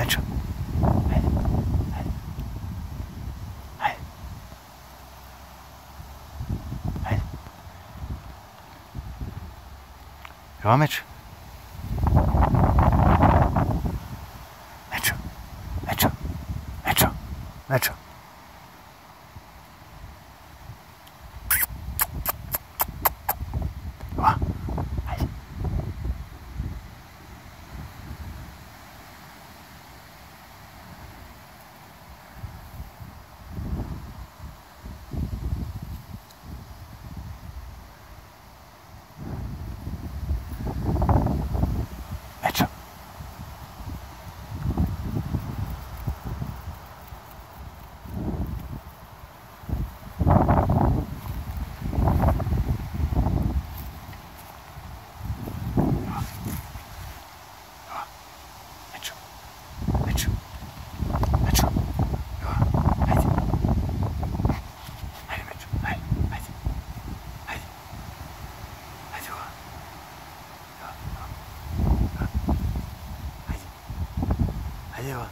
Metro. Hey. Hey. Hey. Hey. Go on, Metro. 哎呀